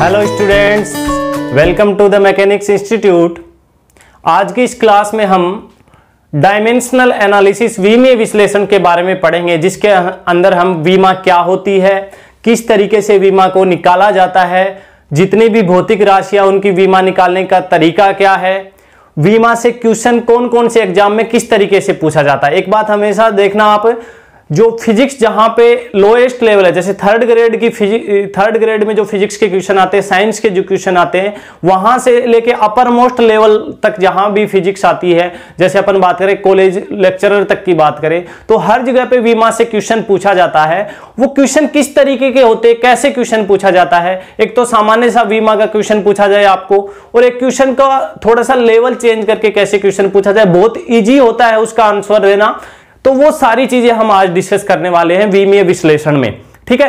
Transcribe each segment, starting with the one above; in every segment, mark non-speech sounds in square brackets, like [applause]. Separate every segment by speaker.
Speaker 1: Hello students welcome to the mechanics institute आज की इस क्लास में हम डायमेंशनल एनालिसिस वीमे विश्लेषण के बारे में पढ़ेंगे, जिसके अंदर हम वीमा क्या होती है, किस तरीके से बीमा को निकाला जाता है, जितनी भी भौतिक राशियाँ उनकी बीमा निकालने का तरीका क्या है बीमा से क्वेश्चन कौन कौन से एग्ज़ाम में किस तरीके से पूछा जाता है। एक बात हमेशा देखना आप जो फिजिक्स जहाँ पे लोएस्ट लेवल है, जैसे थर्ड ग्रेड की थर्ड ग्रेड में जो फिजिक्स के क्वेश्चन आते हैं साइंस के जो क्वेश्चन आते हैं, वहाँ से लेके अपर मोस्ट लेवल तक जहाँ भी फिजिक्स आती है, जैसे अपन बात करें कॉलेज लेक्चरर तक की बात करें तो हर जगह पे वीमा से क्वेश्चन पूछा जाता है। वो क्वेश्चन किस तरीके के होते हैं, कैसे क्वेश्चन पूछा जाता है? एक तो सामान्य सा बीमा का क्वेश्चन पूछा जाए आपको, और एक क्वेश्चन का थोड़ा सा लेवल चेंज करके कैसे क्वेश्चन पूछा जाए, बहुत ईजी होता है उसका आंसर देना। तो वो सारी चीज़ें हम आज डिस्कस करने वाले हैं विमीय विश्लेषण में। ठीक है?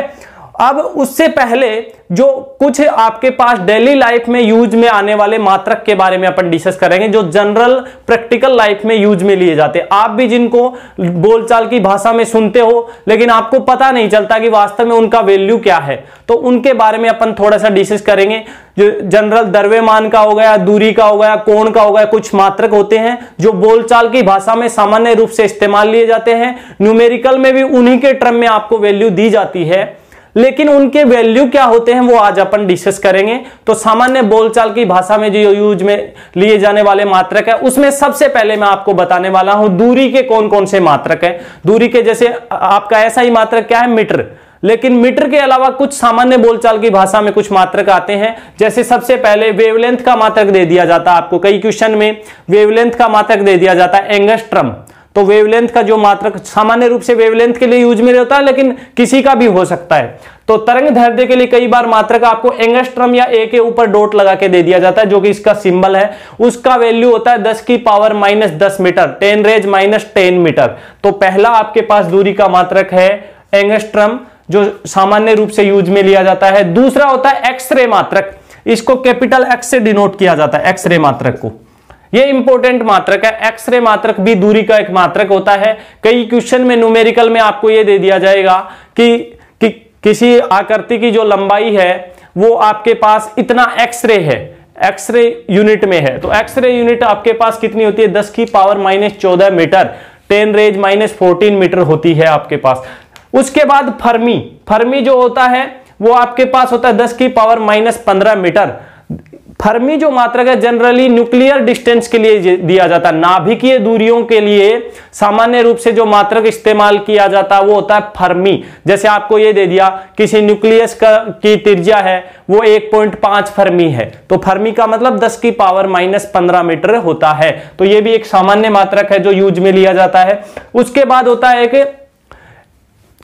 Speaker 1: अब उससे पहले जो कुछ आपके पास डेली लाइफ में यूज़ में आने वाले मात्रक के बारे में अपन डिस्कस करेंगे, जो जनरल प्रैक्टिकल लाइफ में यूज़ में लिए जाते हैं। आप भी जिनको बोलचाल की भाषा में सुनते हो, लेकिन आपको पता नहीं चलता कि वास्तव में उनका वैल्यू क्या है। तो उनके बारे में अपन थोड़ा सा डिस्कस करेंगे। जो जनरल दरवेमान का हो गया, दूरी का हो गया, कोण का हो गया, कुछ मात्रक होते हैं, जो बोलचाल की भाषा में सामान्य रूप से इस्तेमाल लिए जाते हैं। न्यूमेरिकल में भी उन्हीं के टर्म में आपको वैल्यू दी जाती है। लेकिन उनके वैल्यू क्या होते हैं वो आज अपन डिस्कस करेंगे। तो सामान्य बोलचाल की भाषा में जो यूज़ में लिए जाने वाले मात्रक है, उसमें सबसे पहले मैं आपको बताने वाला हूँ, दूरी के कौन कौन से मात्रक हैं। दूरी के जैसे आपका ऐसा ही मात्रक क्या है, मीटर। लेकिन मीटर के अलावा कुछ सामान्य बोलचाल की भाषा में कुछ मात्रक आते हैं, जैसे सबसे पहले वेवलेंथ का मात्रक दे दिया जाता है आपको। कई क्वेश्चन में वेवलेंथ का मात्रक दे दिया जाता है एंगस्ट्रम तो वेवलेंथ का जो मात्रक सामान्य रूप से वेवलेंथ के लिए यूज़ में होता है, लेकिन किसी का भी हो सकता है। तो तरंग धैर्य के लिए कई बार मात्रक आपको एंगस्ट्रम या ए के ऊपर डोट लगा के दे दिया जाता है, जो कि इसका सिंबल है। उसका वैल्यू होता है दस की पावर माइनस दस meter ten raise minus ten meter तो पहला आपके पास दूरी का मात्रक है एंगस्ट्रम, जो सामान्य रूप से यूज़ में लिया जाता है। दूसरा होता है एक्सरे मात्रक। इसको कैपिटल एक्स से डिनोट किया जाता है एक्सरे मात्रक को। ये इंपॉर्टेंट मात्रक है एक्सरे मात्रक भी दूरी का एक मात्रक होता है। कई क्वेश्चन में न्यूमेरिकल में आपको ये दे दिया जाएगा कि, कि किसी आकृति की जो लंबाई है वो आपके पास इतना एक्सरे है एक्सरे यूनिट में है। तो एक्सरे यूनिट आपके पास कितनी होती है? दस की पावर माइनस चौदह metre ten raise minus fourteen metre होती है आपके पास। उसके बाद फर्मी फर्मी जो होता है वो आपके पास होता है दस की पावर माइनस पंद्रह मीटर फर्मी जो मात्रक है जनरली न्यूक्लियर डिस्टेंस के लिए दिया जाता है। नाभिकीय दूरियों के लिए सामान्य रूप से जो मात्रक इस्तेमाल किया जाता है, वो होता है फर्मी। जैसे आपको ये दे दिया, किसी न्यूक्लियस का, की त्रिज्या है, वो 1.5 फर्मी है। तो फर्मी का मतलब 10 की पावर माइनस पंद्रह मीटर होता है। तो ये भी एक सामान्य मात्रक है जो यूज़ में लिया जाता है। उसके बाद होता है कि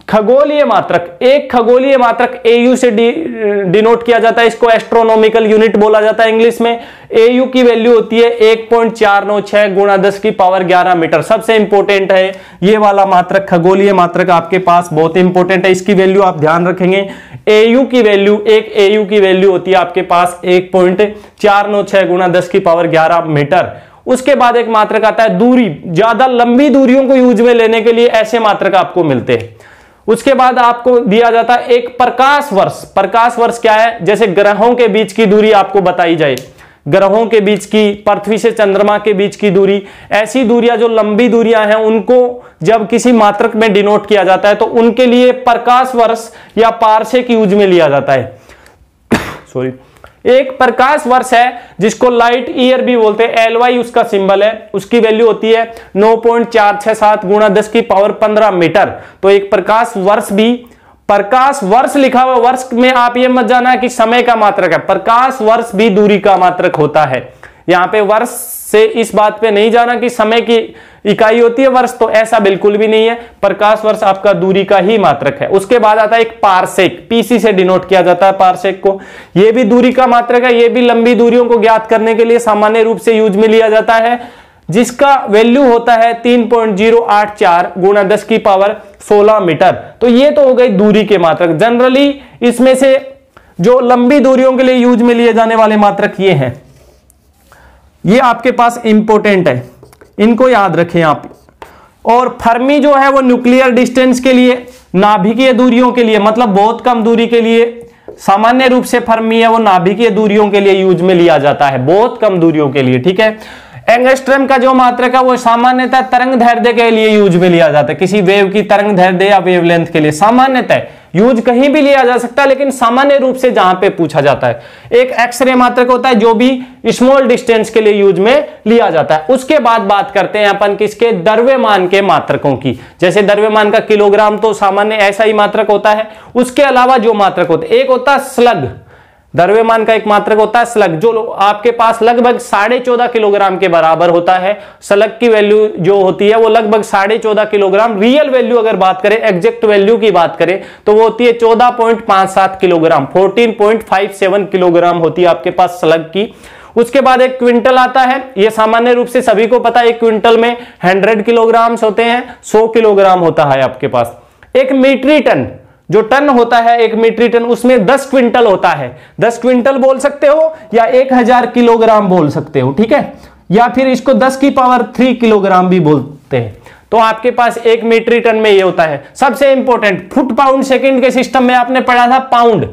Speaker 1: खगोलीय मात्रक, एक खगोलीय मात्रक एयू से डिनोट किया जाता है, इसको एस्ट्रोनॉमिकल यूनिट बोला जाता है इंग्लिश में। एयू की वैल्यू होती है एक पॉइंट चार नौ छह गुणा दस की पावर ग्यारह मीटर। सबसे इंपॉर्टेंट है, ये वाला मात्रक, खगोलीय मात्रक आपके पास बहुत इंपॉर्टेंट है, इसकी वैल्यू आप ध्यान रखेंगे। एयू की वैल्यू एक एयू की वैल्यू होती है आपके पास एक पॉइंट चार नौ छह गुणा दस की पावर ग्यारह मीटर। उसके बाद एक मात्रक आता है दूरी, ज़्यादा लंबी दूरियों को यूज़ में लेने के लिए ऐसे मात्रक आपको मिलते हैं। उसके बाद आपको दिया जाता है एक प्रकाश वर्ष। प्रकाश वर्ष क्या है? जैसे ग्रहों के बीच की दूरी आपको बताई जाए। ग्रहों के बीच की, पृथ्वी से चंद्रमा के बीच की दूरी। ऐसी दूरियाँ जो लंबी दूरियाँ हैं, उनको जब किसी मात्रक में डिनोट किया जाता है तो उनके लिए प्रकाश वर्ष या पारसे की यूज़ में लिया जाता है। [coughs] सॉरी एक प्रकाश वर्ष है, जिसको लाइट ईयर भी बोलते हैं। एल वाई उसका सिंबल है, उसकी वैल्यू होती है नौ पॉइंट चार छह सात गुणा दस की पावर पंद्रह मीटर। तो एक प्रकाश वर्ष भी, प्रकाश वर्ष लिखा हुआ वर्ष में आप ये मत जाना कि समय का मात्रक है। प्रकाश वर्ष भी दूरी का मात्रक होता है। यहाँ पे वर्ष से इस बात पे नहीं जाना कि समय की इकाई होती है वर्ष तो ऐसा बिल्कुल भी नहीं है। प्रकाश वर्ष आपका दूरी का ही मात्रक है। उसके बाद आता है एक पारसेक पीसी से डिनोट किया जाता है पारसेक को। यह भी दूरी का मात्रक है यह भी लंबी दूरियों को ज्ञात करने के लिए सामान्य रूप से यूज़ में लिया जाता है, जिसका वैल्यू होता है तीन पॉइंट ज़ीरो आठ चार गुणा दस की पावर सोलह मीटर। तो ये तो हो गई दूरी के मात्रक। जनरली इसमें से जो लंबी दूरियों के लिए यूज़ में लिए जाने वाले मात्रक ये हैं। ये आपके पास इंपोर्टेंट है। इनको याद रखें आप और फर्मी जो है वो न्यूक्लियर डिस्टेंस के लिए, नाभिकीय दूरियों के लिए मतलब बहुत कम दूरी के लिए, सामान्य रूप से फर्मी है वो नाभिकीय दूरियों के लिए यूज़ में लिया जाता है, बहुत कम दूरियों के लिए, ठीक है? एंगस्ट्रम का जो मात्रक है वो सामान्यतः तरंग धैर्य के लिए यूज़ में लिया जाता है। किसी वेव की तरंग धैर्य या वेवलेंथ के लिए सामान्यतः यूज़ कहीं भी लिया जा सकता है, लेकिन सामान्य रूप से जहाँ पे पूछा जाता है। एक एक्सरे मात्रक होता है, जो भी स्मॉल डिस्टेंस के लिए यूज़ में लिया जाता है। उसके बाद बात करते हैं अपन किसके? द्रव्यमान के मात्रकों की। जैसे द्रव्यमान का किलोग्राम तो सामान्य ऐसा ही मात्रक होता है। उसके अलावा जो मात्रक होते एक होता है स्लग द्रव्यमान का एक मात्रक होता है स्लग जो आपके पास लगभग साढ़े चौदह किलोग्राम के बराबर होता है। स्लग की वैल्यू जो होती है, वो लगभग साढ़े चौदह किलोग्राम रियल वैल्यू अगर बात करें एग्जैक्ट वैल्यू की बात करें तो वो होती है चौदह पॉइंट पाँच सात kilogram fourteen point five seven kilogram होती है आपके पास स्लग की। उसके बाद एक क्विंटल आता है, ये सामान्य रूप से सभी को पता है, एक क्विंटल में हंड्रेड किलोग्राम होते हैं, सौ किलोग्राम होता है आपके पास। एक मीट्री टन जो टन होता है एक मीट्रिक टन, उसमें 10 क्विंटल होता है। 10 क्विंटल बोल सकते हो या 1000 किलोग्राम बोल सकते हो, ठीक है? या फिर इसको 10 की पावर 3 किलोग्राम भी बोलते हैं। तो आपके पास एक मीट्रिक टन में ये होता है। सबसे इंपॉर्टेंट फुट पाउंड सेकंड के सिस्टम में आपने पढ़ा था पाउंड।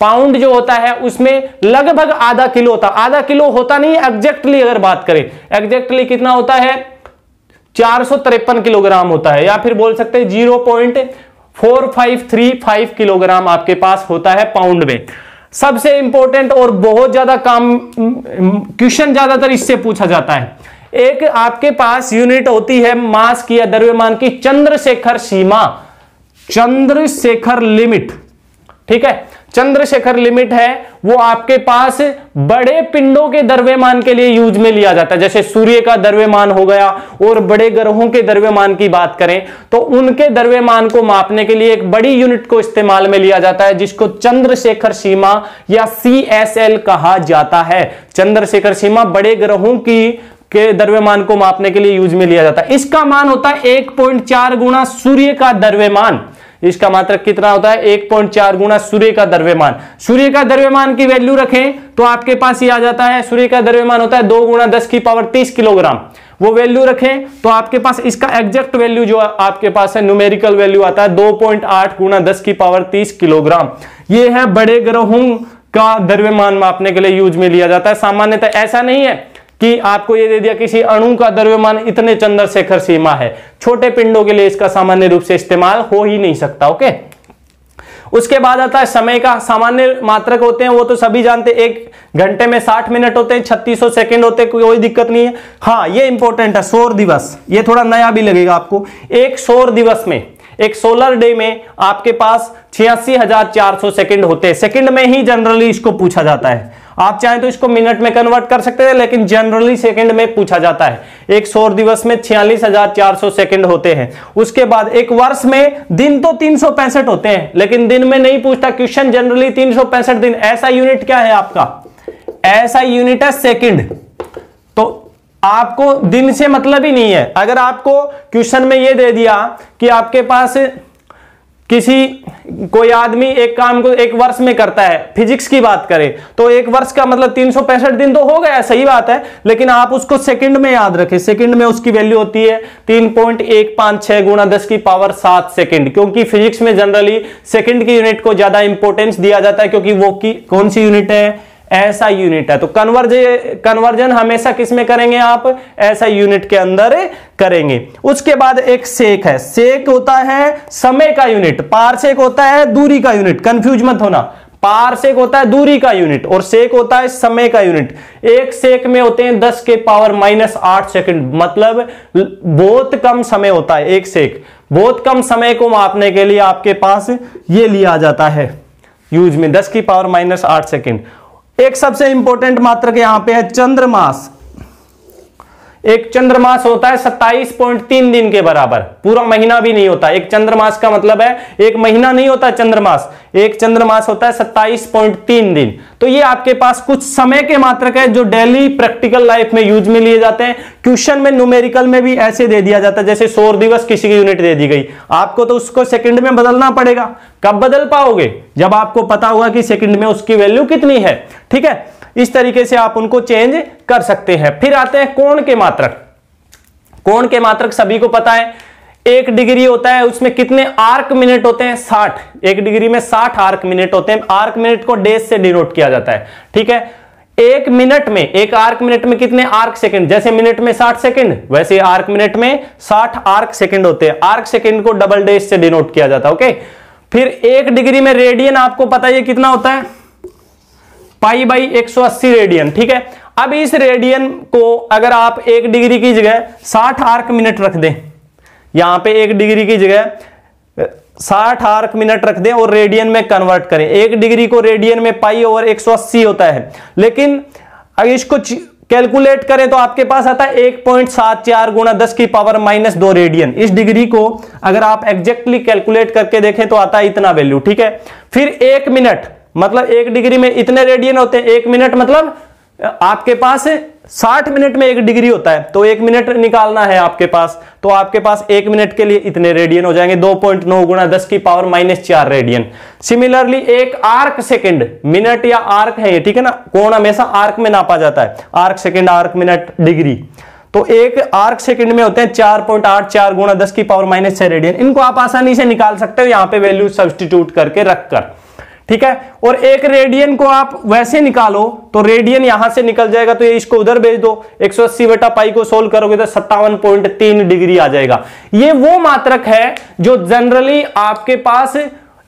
Speaker 1: पाउंड जो होता है, उसमें लगभग आधा किलो होता। आधा किलो होता नहीं एग्जैक्टली अगर बात करें एग्जैक्टली कितना होता है? चार किलोग्राम होता है, या फिर बोल सकते हैं zero point four five three five kilogram आपके पास होता है पाउंड में। सबसे इंपॉर्टेंट और बहुत ज़्यादा काम क्वेश्चन ज़्यादातर इससे पूछा जाता है। एक आपके पास यूनिट होती है मास की या द्रव्यमान की चंद्रशेखर सीमा। चंद्रशेखर लिमिट ठीक है? चंद्रशेखर लिमिट है, वो आपके पास बड़े पिंडों के द्रव्यमान के लिए यूज़ में लिया जाता है। जैसे सूर्य का द्रव्यमान हो गया और बड़े ग्रहों के द्रव्यमान की बात करें तो उनके द्रव्यमान को मापने के लिए एक बड़ी यूनिट को इस्तेमाल में लिया जाता है, जिसको चंद्रशेखर सीमा या सीएसएल कहा जाता है। चंद्रशेखर सीमा बड़े ग्रहों की, के द्रव्यमान को मापने के लिए यूज़ में लिया जाता है। इसका मान होता है एक पॉइंट चार गुणा सूर्य का द्रव्यमान। इसका मात्रक कितना होता है? एक पॉइंट चार गुना सूर्य का द्रव्यमान। सूर्य का द्रव्यमान की वैल्यू रखें तो आपके पास ये आ जाता है, सूर्य का द्रव्यमान होता है दो गुना दस की पावर तीस किलोग्राम। वो वैल्यू रखें तो आपके पास इसका एग्जैक्ट वैल्यू जो आपके पास है न्यूमेरिकल वैल्यू आता है दो पॉइंट आठ गुना दस की पावर तीस किलोग्राम। ये है बड़े ग्रहों का द्रव्यमान मापने के लिए यूज़ में लिया जाता है। सामान्यतः ऐसा नहीं है कि आपको ये दे दिया किसी अणु का द्रव्यमान इतने चंद्रशेखर सीमा है। छोटे पिंडों के लिए इसका सामान्य रूप से इस्तेमाल हो ही नहीं सकता, ओके? उसके बाद आता है समय का, सामान्य मात्रक होते हैं, वो तो सभी जानते हैं, एक घंटे में 60 मिनट होते हैं, छत्तीस सौ सेकंड होते हैं, कोई दिक्कत नहीं है। हाँ ये इंपॉर्टेंट है, सौर दिवस, ये थोड़ा नया भी लगेगा आपको। एक सौर दिवस में, एक सोलर डे में आपके पास छियासी हज़ार चार सौ सेकेंड होते हैं। सेकंड में ही जनरली इसको पूछा जाता है। आप चाहें तो इसको मिनट में कन्वर्ट कर सकते हैं, लेकिन जनरली सेकंड में पूछा जाता है। एक सौर दिवस में छियालीस हज़ार चार सौ सेकेंड होते हैं। उसके बाद एक वर्ष में दिन तो तीन सौ पैंसठ होते हैं, लेकिन दिन में नहीं पूछता क्वेश्चन जनरली तीन सौ पैंसठ दिन। ऐसा यूनिट क्या है आपका? ऐसा यूनिट है सेकेंड तो आपको दिन से मतलब ही नहीं है। अगर आपको क्वेश्चन में यह दे दिया कि आपके पास किसी, कोई आदमी एक काम को एक वर्ष में करता है फिजिक्स की बात करें तो एक वर्ष का मतलब तीन सौ पैंसठ दिन तो हो गया, सही बात है, लेकिन आप उसको सेकंड में याद रखें, सेकंड में उसकी वैल्यू होती है तीन पॉइंट एक पाँच छह गुणा दस की पावर सात सेकंड, क्योंकि फिजिक्स में जनरली सेकंड की यूनिट को ज़्यादा इंपोर्टेंस दिया जाता है, क्योंकि वो की, कौन सी यूनिट है? ऐसा यूनिट है। तो कन्वर्ज कन्वर्जन हमेशा किसमें करेंगे आप? ऐसा यूनिट के अंदर करेंगे। उसके बाद एक सेक है। सेक होता है समय का यूनिट पार सेक होता है दूरी का यूनिट कंफ्यूज मत होना। पार सेक होता है दूरी का यूनिट और सेक होता है समय का यूनिट एक सेक में होते हैं दस के पावर माइनस आठ सेकंड मतलब बहुत कम समय होता है एक सेक बहुत कम समय को मापने के लिए आपके पास ये लिया जाता है। यूज़ में दस की पावर माइनस आठ सेकेंड एक सबसे इंपॉर्टेंट मात्रक यहाँ पे है चंद्रमास। एक चंद्रमास होता है 27.3 दिन के बराबर। पूरा महीना भी नहीं होता। एक चंद्रमास का मतलब है, एक महीना नहीं होता चंद्रमास। एक चंद्रमास होता है 27.3 दिन। तो ये आपके पास कुछ समय के मात्रक है जो डेली प्रैक्टिकल लाइफ में यूज़ में लिए जाते हैं। क्वेश्चन में, न्यूमेरिकल में भी ऐसे दे दिया जाता है, जैसे सौर दिवस किसी की यूनिट दे दी गई। आपको तो उसको सेकंड में बदलना पड़ेगा। कब बदल पाओगे? जब आपको पता होगा कि सेकंड में उसकी वैल्यू कितनी है। ठीक है? इस तरीके से आप उनको चेंज कर सकते हैं। फिर आते हैं कोण के मात्रक। कोण के मात्रक सभी को पता है, एक डिग्री होता है, उसमें कितने आर्क मिनट होते हैं? साठ। एक डिग्री में साठ आर्क मिनट होते हैं। आर्क मिनट को डेज़ से डिनोट किया जाता है। ठीक है? एक मिनट में, एक आर्क मिनट में कितने आर्क सेकंड? जैसे मिनट में साठ सेकंड, वैसे आर्क मिनट में साठ आर्क सेकंड होते हैं। आर्क सेकंड को डबल डेज़ से डिनोट किया जाता है, ओके? फिर एक डिग्री में रेडियन आपको पता है कितना होता है? पाई बाई 180 रेडियन, ठीक है? अब इस रेडियन को अगर आप एक डिग्री की जगह 60 आर्क मिनट रख दें, यहाँ पे एक डिग्री की जगह 60 आर्क मिनट रख दें और रेडियन में कन्वर्ट करें। एक डिग्री को रेडियन में पाई ओवर 180 होता है। लेकिन अगर इसको कैलकुलेट करें तो आपके पास आता है एक पॉइंट सात चार गुणा दस की पावर माइनस दो रेडियन। इस डिग्री को अगर आप एग्जैक्टली कैलकुलेट करके देखें तो आता है इतना वैल्यू, ठीक है? फिर एक मिनट मतलब एक डिग्री में इतने रेडियन होते हैं, एक मिनट मतलब आपके पास 60 मिनट में एक डिग्री होता है तो एक मिनट निकालना है आपके पास तो आपके पास एक मिनट के लिए इतने रेडियन हो जाएँगे 2.9 गुणा दस की पावर माइनस चार रेडियन। सिमिलरली एक आर्क सेकंड, मिनट या आर्क है ये, ठीक है ना? कोण हमेशा आर्क में नापा जाता है, arc second, arc minute, degree. तो एक आर्क सेकंड में होते हैं, चार पॉइंट आठ चार गुणा दस की पावर माइनस छह रेडियन, इनको आप आसानी से निकाल सकते हो, यहाँ पे वैल्यू सब्सटीट्यूट करके रखकर। ठीक है? और एक रेडियन को आप वैसे निकालो तो रेडियन यहाँ से निकल जाएगा तो ये इसको उधर भेज दो। 180 बेटा पाई को सोल्व करोगे तो सत्तावन पॉइंट तीन डिग्री आ जाएगा। ये वो मात्रक है जो जनरली आपके पास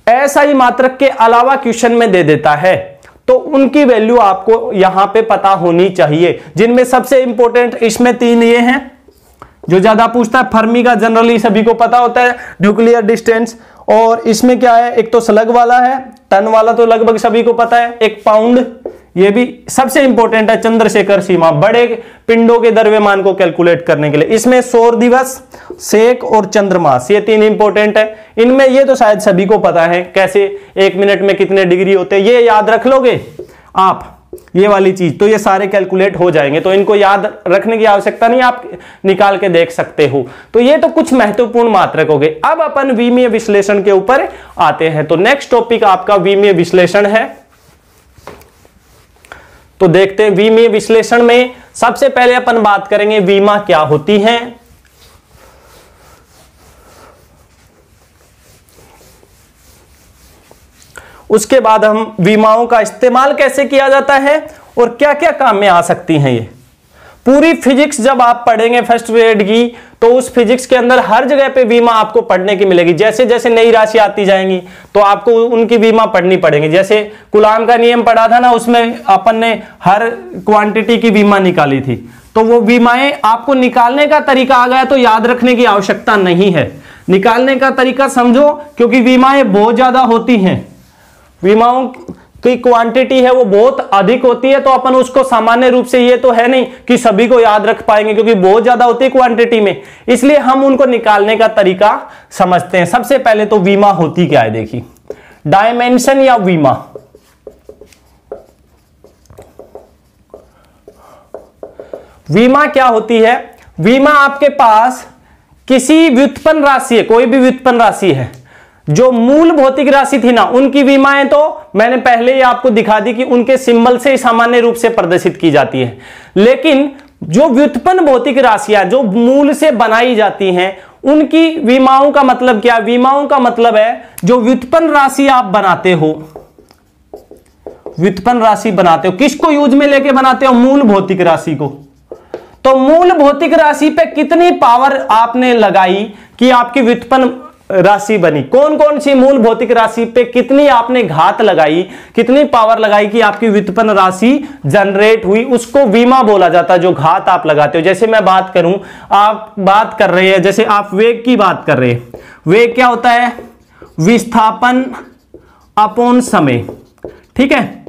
Speaker 1: ऐसा ही मात्रक के अलावा क्वेश्चन में दे देता है। तो उनकी वैल्यू आपको यहाँ पे पता होनी चाहिए। जिनमें सबसे इंपॉर्टेंट इसमें तीन ये हैं। जो ज़्यादा पूछता है, फर्मी का जनरली सभी को पता होता है न्यूक्लियर डिस्टेंस और इसमें क्या है? एक तो स्लग वाला है, टन वाला तो लगभग सभी को पता है, एक पाउंड ये भी सबसे इंपॉर्टेंट है चंद्रशेखर सीमा, बड़े पिंडों के द्रव्यमान को कैलकुलेट करने के लिए। इसमें सौर दिवस, सेक और चंद्रमास ये तीन इंपॉर्टेंट है। इनमें ये तो शायद सभी को पता है, कैसे एक मिनट में कितने डिग्री होते हैं, ये याद रख लोगे? आप ये वाली चीज़ तो ये सारे कैलकुलेट हो जाएँगे। तो इनको याद रखने की आवश्यकता नहीं, आप निकाल के देख सकते हो। तो ये तो कुछ महत्वपूर्ण मात्रक हो गए अब अपन विमीय विश्लेषण के ऊपर आते हैं। तो नेक्स्ट टॉपिक आपका विमीय विश्लेषण है। तो देखते हैं, विमीय विश्लेषण में सबसे पहले अपन बात करेंगे बीमा क्या होती है? उसके बाद हम विमाओं का इस्तेमाल कैसे किया जाता है और क्या क्या काम में आ सकती हैं ये? पूरी फिजिक्स जब आप पढ़ेंगे फ़र्स्ट पीरियड की तो उस फिजिक्स के अंदर हर जगह पे बीमा आपको पढ़ने की मिलेगी। जैसे जैसे नई राशि आती जाएँगी तो आपको उनकी बीमा पढ़नी पड़ेगी। जैसे कुलाम का नियम पढ़ा था ना, उसमें अपन ने हर क्वांटिटी की बीमा निकाली थी। तो वो बीमाएँ आपको निकालने का तरीका आ गया तो याद रखने की आवश्यकता नहीं है। निकालने का तरीका समझो, क्योंकि बीमाएँ बहुत ज़्यादा होती हैं। विमाओं की क्वांटिटी है वो बहुत अधिक होती है तो अपन उसको सामान्य रूप से ये तो है नहीं कि सभी को याद रख पाएँगे, क्योंकि बहुत ज़्यादा होती है क्वांटिटी में। इसलिए हम उनको निकालने का तरीका समझते हैं। सबसे पहले तो बीमा होती क्या है, देखिए। डायमेंशन या बीमा बीमा क्या होती है? बीमा आपके पास किसी व्युत्पन्न राशि है, कोई भी व्युत्पन्न राशि है। जो मूल भौतिक राशि थी ना, उनकी बीमाएँ तो मैंने पहले ही आपको दिखा दी कि उनके सिंबल से सामान्य रूप से प्रदर्शित की जाती है। लेकिन जो व्युत्पन्न भौतिक राशियाँ, जो मूल से बनाई जाती हैं, उनकी बीमाओं का मतलब क्या? बीमाओं का मतलब है जो व्युत्पन्न राशि आप बनाते हो। व्युत्पन्न राशि बनाते हो। किसको यूज़ में लेके बनाते हो? मूल भौतिक राशि को। तो मूल भौतिक राशि पे कितनी पावर आपने लगाई कि आपकी व्युत्पन्न राशि बनी। कौन कौन सी मूल भौतिक राशि पे कितनी आपने घात लगाई, कितनी पावर लगाई कि आपकी व्युत्पन्न राशि जनरेट हुई, उसको बीमा बोला जाता है, जो घात आप लगाते हो। जैसे मैं बात करूँ, आप बात कर रहे हैं, जैसे आप वेग की बात कर रहे हैं। वेग क्या होता है? विस्थापन अपोन समय। ठीक है?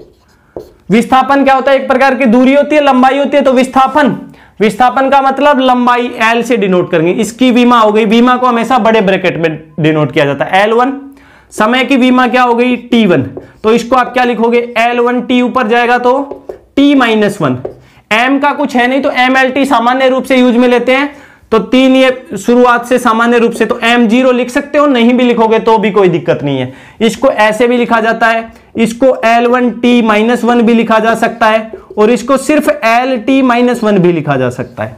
Speaker 1: विस्थापन क्या होता है? एक प्रकार की दूरी होती है, लंबाई होती है तो विस्थापन। विस्थापन का मतलब लंबाई एल से डिनोट करेंगे। इसकी बीमा हो गई। बीमा को हमेशा बड़े ब्रैकेट में डिनोट किया जाता है। एल वन समय की बीमा क्या हो गई? टी वन तो इसको आप क्या लिखोगे? एल वन टी ऊपर जाएगा तो टी माइनस वन एम का कुछ है नहीं तो एम एल टी सामान्य रूप से यूज़ में लेते हैं। तो तीन ये शुरुआत से सामान्य रूप से तो एम ज़ीरो लिख सकते हो, नहीं भी लिखोगे तो भी कोई दिक्कत नहीं है। इसको ऐसे भी लिखा जाता है, इसको L one T minus one भी लिखा जा सकता है, और इसको सिर्फ़ एल टी माइनस वन भी लिखा जा सकता है।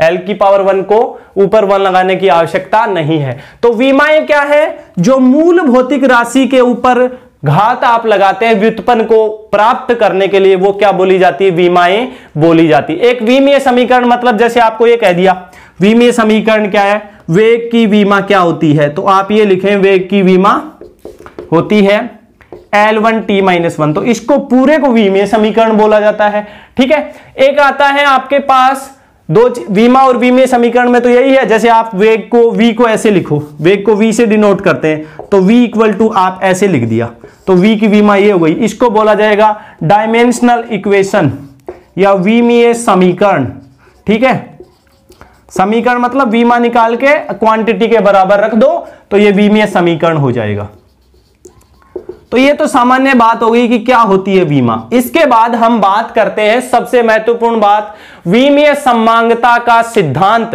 Speaker 1: एल की पावर वन को ऊपर वन लगाने की आवश्यकता नहीं है। तो विमाएँ क्या है? जो मूल भौतिक राशि के ऊपर घात आप लगाते हैं व्युत्पन्न को प्राप्त करने के लिए, वो क्या बोली जाती है? विमाएँ बोली जाती है। एक विमीय समीकरण मतलब जैसे आपको ये कह दिया विमीय समीकरण क्या है? वेग की विमा क्या होती है? तो आप ये लिखें, वेग की विमा होती है L one T minus one तो इसको पूरे को विमीय समीकरण बोला जाता है, ठीक है? एक आता है आपके पास, दो वीमा और वीमे समीकरण में तो यही है, जैसे आप वेग को v को ऐसे लिखो, वेग को v से डिनोट करते हैं तो v इक्वल टू आप ऐसे लिख दिया तो v की वीमा ये हो गई। इसको बोला जाएगा डायमेंशनल इक्वेशन या वीमीय समीकरण, ठीक है? समीकरण मतलब वीमा निकाल के क्वांटिटी के बराबर रख दो तो ये वीमीय समीकरण हो जाएगा। तो ये तो सामान्य बात हो गई कि क्या होती है बीमा इसके बाद हम बात करते हैं सबसे महत्वपूर्ण बात, वीमीय समांगता का सिद्धांत।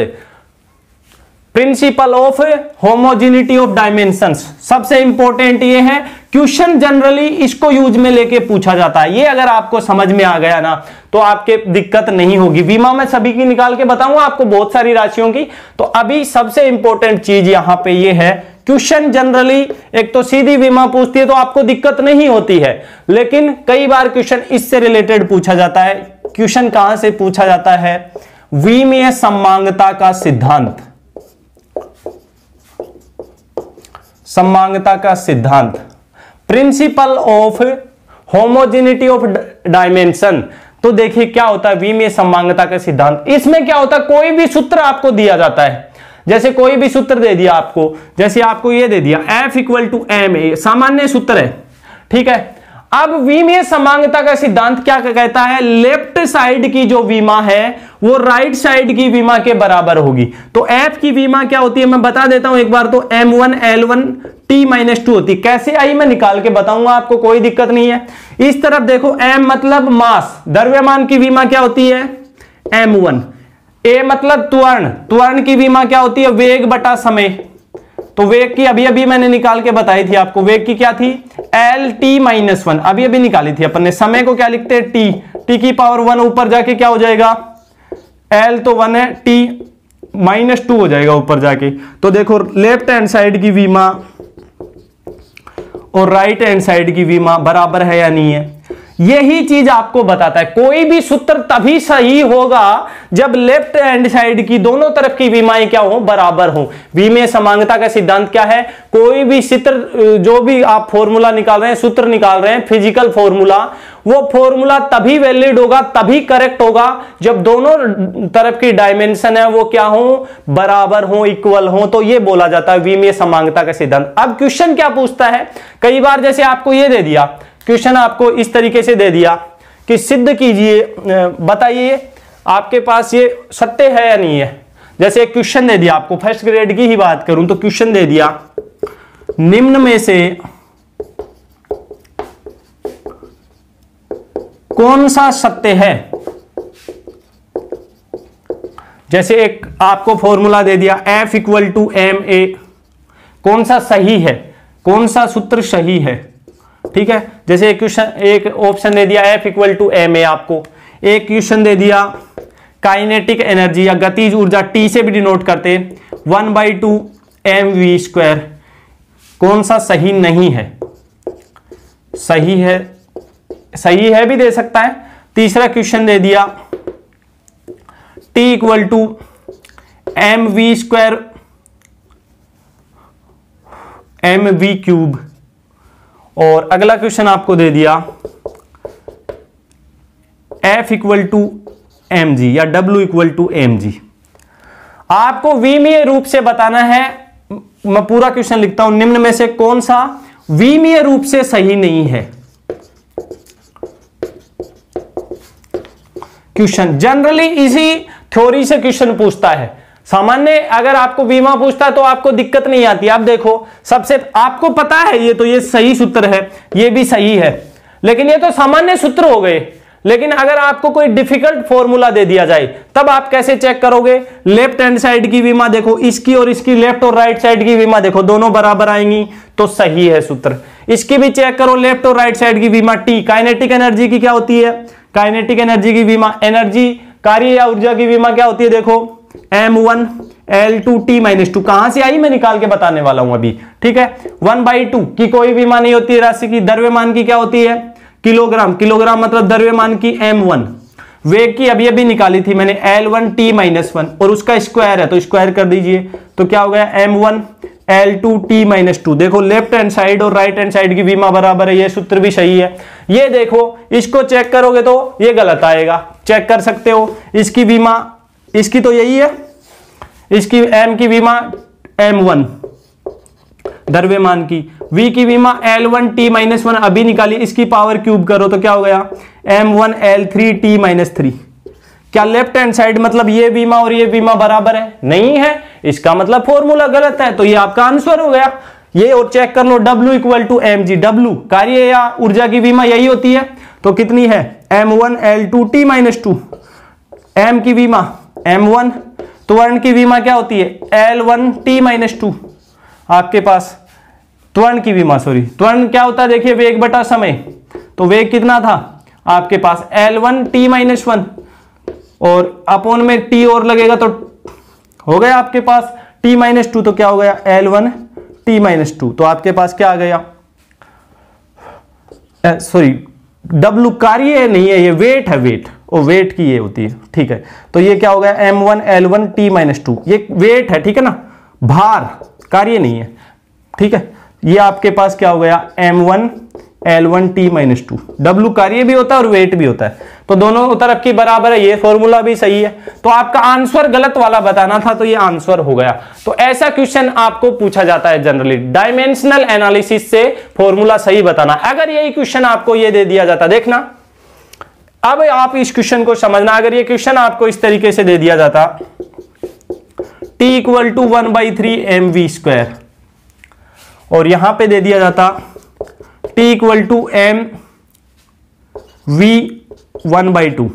Speaker 1: Principle of homogeneity of dimensions सबसे इंपॉर्टेंट ये है क्वेश्चन जनरली इसको यूज़ में लेके पूछा जाता है। ये अगर आपको समझ में आ गया ना तो आपके दिक्कत नहीं होगी। बीमा में सभी की निकाल के बताऊँगा आपको बहुत सारी राशियों की। तो अभी सबसे इंपॉर्टेंट चीज़ यहाँ पे ये है, क्वेश्चन जनरली एक तो सीधी बीमा पूछती है तो आपको दिक्कत नहीं होती है, लेकिन कई बार क्वेश्चन इससे रिलेटेड पूछा जाता है। क्वेश्चन कहाँ से पूछा जाता है? विमीय समांगता का सिद्धांत। समांगता का सिद्धांत। Principle of homogeneity of dimension तो देखिए क्या होता है विमीय समांगता का सिद्धांत। इसमें क्या होता है, कोई भी सूत्र आपको दिया जाता है। जैसे कोई भी सूत्र दे दिया आपको, जैसे आपको यह दे दिया F equal to M A सामान्य सूत्र है। ठीक है? अब विमीय समांगता का सिद्धांत क्या कहता है? लेफ़्ट साइड की जो विमा है, वो राइट साइड की विमा के बराबर होगी। तो एफ़ की विमा क्या होती है? मैं बता देता हूँ एक बार तो M one L one T minus two होती कैसे आई? मैं निकाल के बताऊँगा, आपको कोई दिक्कत नहीं है। इस तरफ़ देखो एम मतलब मास। द्रव्यमान की विमा क्या होती है? एम वन ए मतलब त्वर्ण। त्वर्ण की बीमा क्या होती है? वेग बटा समय। तो वेग की अभी अभी मैंने निकाल के बताई थी आपको, वेग की क्या थी? एल टी माइनस वन अभी अभी निकाली थी अपन ने। समय को क्या लिखते हैं? टी टी की पावर वन ऊपर जाके क्या हो जाएगा? एल तो वन है टी माइनस टू हो जाएगा ऊपर जाके। तो देखो लेफ़्ट हैंड साइड की बीमा और राइट हैंड साइड की बीमा बराबर है या नहीं है? यही चीज़ आपको बताता है। कोई भी सूत्र तभी सही होगा जब लेफ़्ट हैंड साइड की दोनों तरफ़ की बीमाएँ क्या हो? बराबर हो। बीमे समांगता का सिद्धांत क्या है? कोई भी चित्र जो भी आप फॉर्मूला निकाल रहे हैं, सूत्र निकाल रहे हैं, फ़िज़िकल फॉर्मूला, वो फॉर्मूला तभी वैलिड होगा, तभी करेक्ट होगा जब दोनों तरफ़ की डायमेंशन है, वो क्या हो? बराबर हो, इक्वल हो तो ये बोला जाता है विमीय समांगता का सिद्धांत। अब क्वेश्चन क्या पूछता है? कई बार जैसे आपको ये दे दिया क्वेश्चन आपको इस तरीके से दे दिया कि सिद्ध कीजिए बताइए आपके पास ये सत्य है या नहीं है। जैसे एक क्वेश्चन दे दिया आपको, फ़र्स्ट ग्रेड की ही बात करूँ तो क्वेश्चन दे दिया, निम्न में से कौन सा सत्य है? जैसे एक आपको फॉर्मूला दे दिया F equal to M A कौन सा सही है? कौन सा सूत्र सही है? ठीक है? जैसे एक क्वेश्चन एक ऑप्शन दे दिया F equal to M A आपको। एक क्वेश्चन दे दिया काइनेटिक एनर्जी या गतिज ऊर्जा टी से भी डिनोट करते one by two M V square कौन सा सही नहीं है? सही है सही है भी दे सकता है। तीसरा क्वेश्चन दे दिया T equal to M V square M V cube और अगला क्वेश्चन आपको दे दिया F equal to M G या W equal to M G आपको विमीय रूप से बताना है, मैं पूरा क्वेश्चन लिखता हूँ, निम्न में से कौन सा? विमीय रूप से सही नहीं है। क्वेश्चन जनरली इसी थ्योरी से क्वेश्चन पूछता है। सामान्य अगर आपको बीमा पूछता है तो आपको दिक्कत नहीं आती। आप देखो, सबसे आपको पता है, ये तो ये सही सूत्र है, ये भी सही है। लेकिन ये तो सामान्य सूत्र हो गए। लेकिन अगर आपको कोई डिफ़िकल्ट फॉर्मूला दे दिया जाए, तब आप कैसे चेक करोगे? लेफ़्ट हैंड साइड की बीमा देखो, इसकी और इसकी लेफ़्ट और राइट साइड की बीमा देखो, दोनों बराबर आएँगी तो सही है सूत्र। इसकी भी चेक करो लेफ़्ट और राइट साइड की बीमा टी काइनेटिक एनर्जी की क्या होती है? काइनेटिक एनर्जी की बीमा एनर्जी कार्य या ऊर्जा की बीमा क्या होती है? देखो M one L two T minus two कहाँ से आई मैं निकाल के बताने वाला हूँ अभी? ठीक है? वन बाई टू की कोई भी मान नहीं होती है राशि की। द्रव्यमान की क्या होती है? किलोग्राम किलोग्राम मतलब द्रव्यमान की एम वन वेग की अभी अभी निकाली थी मैंने L one T minus one और उसका स्क्वायर है तो स्क्वायर कर दीजिए। तो क्या हो गया? M one L two T minus two देखो लेफ़्ट हैंड साइड और राइट हैंड साइड की बीमा बराबर है, ये सूत्र भी सही है। ये देखो, इसको चेक करोगे तो ये गलत आएगा। चेक कर सकते हो, इसकी बीमा इसकी तो यही है। इसकी एम की बीमा एम वन द्रव्यमान की। V की बीमा L one T minus one अभी निकाली। इसकी पावर क्यूब करो तो क्या हो गया? M one L three T minus three क्या लेफ़्ट हैंड साइड मतलब ये बीमा और ये बीमा बराबर है? नहीं है। इसका मतलब फॉर्मूला गलत है। तो ये आपका आंसर हो गया। ये और चेक कर लो। W equal to M G W कार्य या ऊर्जा की बीमा यही होती है। तो कितनी है? M one L two T minus two M की बीमा एम वन त्वरण की बीमा क्या होती है? L one T minus two आपके पास। त्वरण की बीमा सॉरी त्वरण क्या होता है? देखिए, वेग बटा समय। तो वेग कितना था? आपके पास L one T minus one और अपोन में टी और लगेगा तो हो गया आपके पास टी माइनस टू तो क्या हो गया? L one T minus two तो आपके पास क्या आ गया? सॉरी डब्लू कार्य नहीं है, ये वेट है वेट और वेट की ये होती है। ठीक है। तो ये क्या हो गया? M one L one T minus two ये वेट है, ठीक है ना? भार कार्य नहीं है। ठीक है? ये आपके पास क्या हो गया? M one L one T minus two W कार्य भी होता है और वेट भी होता है। तो दोनों तरफ़ की बराबर है, ये फॉर्मूला भी सही है। तो आपका आंसर गलत वाला बताना था तो ये आंसर हो गया। तो ऐसा क्वेश्चन आपको पूछा जाता है जनरली डायमेंशनल एनालिसिस से फॉर्मूला सही बताना। अगर यही क्वेश्चन आपको ये दे दिया जाता, देखना। अब आप इस क्वेश्चन को समझना। अगर ये क्वेश्चन आपको इस तरीके से दे दिया जाता T equal to one by three M V square और यहाँ पे दे दिया जाता T equal to M V one by two.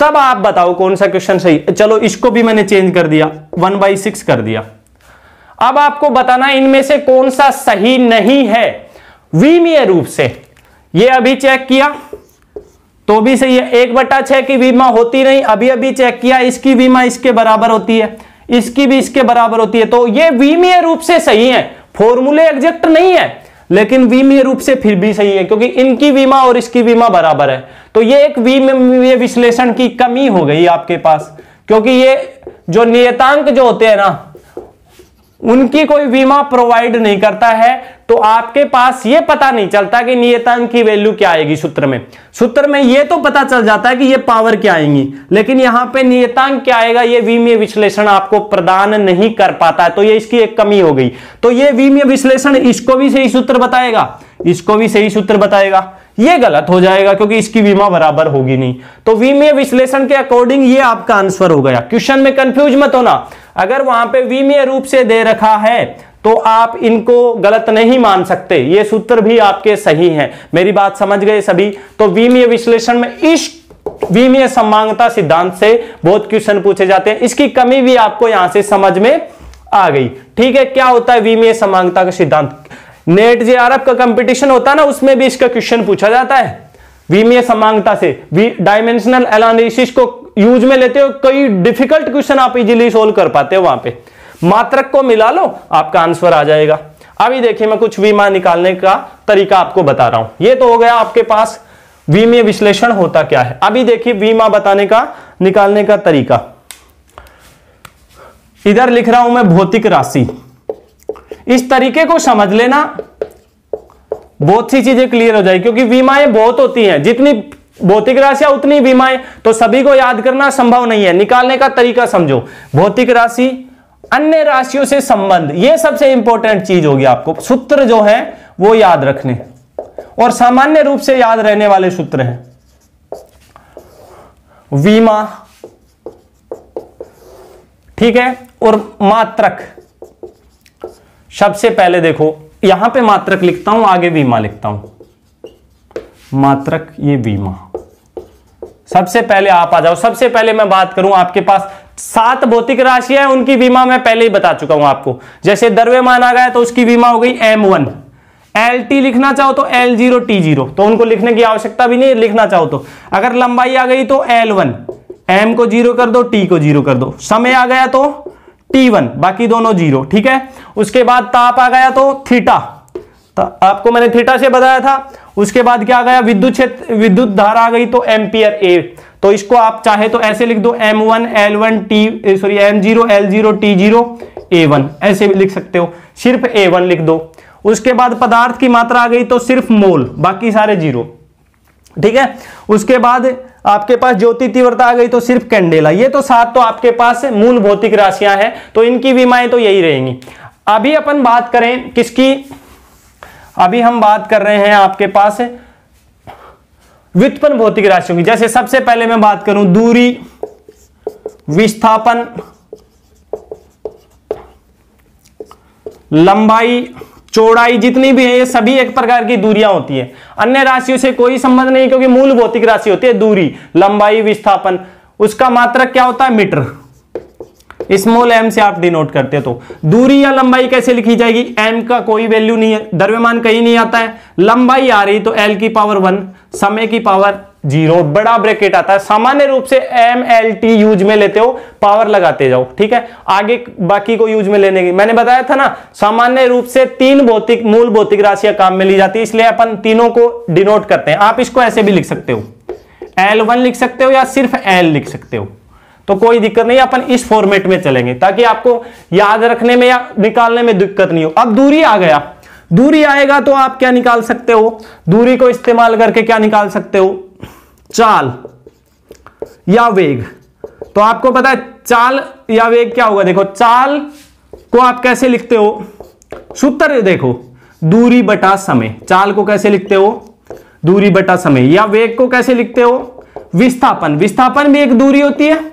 Speaker 1: तब आप बताओ कौन सा क्वेश्चन सही चलो, इसको भी मैंने चेंज कर दिया। वन बाई सिक्स कर दिया। अब आपको बताना इनमें से कौन सा सही नहीं है। वीमीय रूप से। ये अभी चेक किया। तो भी सही है। एक बटा छह की बीमा होती नहीं, अभी अभी चेक किया। इसकी बीमा इसके बराबर होती है। इसकी भी इसके बराबर होती है। तो ये वीमीय रूप से सही है। फॉर्मूले एग्जैक्ट नहीं है। लेकिन विमीय रूप से फिर भी सही है, क्योंकि इनकी बीमा और इसकी बीमा बराबर है। तो ये एक विमीय विश्लेषण की कमी हो गई आपके पास, क्योंकि ये जो नियतांक जो होते हैं ना उनकी कोई बीमा प्रोवाइड नहीं करता है तो आपके पास यह पता नहीं चलता कि नियतांक की वैल्यू क्या आएगी सूत्र में। सूत्र में यह तो पता चल जाता है कि ये पावर क्या आएँगी, लेकिन यहाँ पे नियतांक क्या आएगा, ये विमीय विश्लेषण आपको प्रदान नहीं कर पाता है तो ये इसकी एक कमी हो गई। तो ये विमीय विश्लेषण इसको भी सही सूत्र बताएगा, इसको भी सही सूत्र बताएगा। ये गलत हो जाएगा क्योंकि इसकी बीमा बराबर होगी नहीं। तो विमीय विश्लेषण के अकॉर्डिंग ये आपका आंसर हो गया। क्वेश्चन में कंफ्यूज मत होना। अगर वहाँ पे विमीय रूप से दे रखा है तो आप इनको गलत नहीं मान सकते। ये सूत्र भी आपके सही हैं। मेरी बात समझ गए सभी? तो विमीय विश्लेषण में इस विमीय समांगता सिद्धांत से बहुत क्वेश्चन पूछे जाते हैं। इसकी कमी भी आपको यहाँ से समझ में आ गई। ठीक है, क्या होता है विमीय समांगता का सिद्धांत? नेट जे आर का कंपटीशन होता है ना, उसमें भी इसका क्वेश्चन पूछा जाता है। विमीय समांगता से डायमेंशनल एनालिसिस को यूज़ में लेते हो कई डिफ़िकल्ट क्वेश्चन आप इजीली सोल्व कर पाते हो वहाँ पे। मात्रक को मिला लो, आपका आंसर आ जाएगा। अभी देखिए मैं कुछ विमा निकालने का तरीका आपको बता रहा हूँ। ये तो हो गया आपके पास विमीय विश्लेषण होता क्या है। अभी देखिए बीमा बताने का, निकालने का तरीका। इधर लिख रहा हूँ मैं भौतिक राशि। इस तरीके को समझ लेना। बहुत सी चीज़ें क्लियर हो जाएगी, क्योंकि बीमाएँ बहुत होती हैं। जितनी भौतिक राशियाँ, उतनी बीमाएँ तो सभी को याद करना संभव नहीं है। निकालने का तरीका समझो। भौतिक राशि, अन्य राशियों से संबंध यह सबसे इंपॉर्टेंट चीज़ होगी आपको। सूत्र जो है, वो याद रखने। और सामान्य रूप से याद रहने वाले सूत्र हैं। वीमा, ठीक है? और मात्रक। सबसे पहले देखो, यहाँ पे मात्रक लिखता हूँ, आगे बीमा लिखता हूँ। मात्रक, ये बीमा सबसे पहले आप आ जाओ। सबसे पहले मैं बात करूँ आपके पास। सात भौतिक राशियाँ हैं, उनकी बीमा मैं पहले ही बता चुका हूँ आपको। जैसे द्रव्यमान आ गया तो उसकी बीमा हो गई एम वन एल टी लिखना चाहो तो एल ज़ीरो टी ज़ीरो तो उनको लिखने की आवश्यकता भी नहीं, लिखना चाहो तो। अगर लंबाई आ गई तो एल वन एम को ज़ीरो कर दो टी को ज़ीरो कर दो। समय आ गया तो टी वन बाकी दोनों ज़ीरो ठीक है? उसके बाद ताप आ गया तो थीटा आपको मैंने थीटा से बताया था। उसके बाद क्या आ गया? विद्युत क्षेत्र, विद्युत धारा आ गई तो एम्पियर ए तो इसको आप चाहे तो ऐसे लिख दो M one L one T sorry M zero L zero T zero A one ऐसे भी लिख सकते हो। सिर्फ़ ए वन लिख दो। उसके बाद पदार्थ की मात्रा आ गई तो सिर्फ़ मोल, बाकी सारे ज़ीरो ठीक है? उसके बाद आपके पास ज्योति तीव्रता आ गई तो सिर्फ़ कैंडेला। ये तो सात तो आपके पास मूल भौतिक राशियाँ हैं तो इनकी विमाएँ तो यही रहेंगी। अभी अपन बात करें किसकी? अभी हम बात कर रहे हैं आपके पास व्युत्पन्न भौतिक राशियों की। जैसे सबसे पहले मैं बात करूँ दूरी, विस्थापन, लंबाई चौड़ाई जितनी भी है, ये सभी एक प्रकार की दूरियाँ होती है। अन्य राशियों से कोई संबंध नहीं, क्योंकि मूल भौतिक राशि होती है दूरी, लंबाई, विस्थापन। उसका मात्रक क्या होता है? मीटर। स्मॉल एम से आप डिनोट करते तो। दूरी या लंबाई कैसे लिखी जाएगी? एम का कोई वैल्यू नहीं है, द्रव्यमान कहीं नहीं आता है। लंबाई आ रही तो एल की पावर वन समय की पावर ज़ीरो, बड़ा ब्रैकेट आता है। सामान्य रूप से एम एल टी यूज़ में लेते हो पावर लगाते जाओ, ठीक है? आगे बाकी को यूज़ में लेने की मैंने बताया था ना, सामान्य रूप से तीन भौतिक, मूल भौतिक राशियाँ काम में ली जाती है, इसलिए अपन तीनों को डिनोट करते हैं। आप इसको ऐसे भी लिख सकते हो। एल वन लिख सकते हो या सिर्फ़ एल लिख सकते हो। तो कोई दिक्कत नहीं, अपन इस फॉर्मेट में चलेंगे, ताकि आपको याद रखने में या निकालने में दिक्कत नहीं हो। अब दूरी आ गया। दूरी आएगा तो आप क्या निकाल सकते हो? दूरी को इस्तेमाल करके क्या निकाल सकते हो? चाल या वेग। तो आपको पता है चाल या वेग क्या होगा? देखो, चाल को आप कैसे लिखते हो? सूत्र देखो, दूरी बटा समय। चाल को कैसे लिखते हो? दूरी बटा समय। या वेग को कैसे लिखते हो? विस्थापन। विस्थापन भी एक दूरी होती है।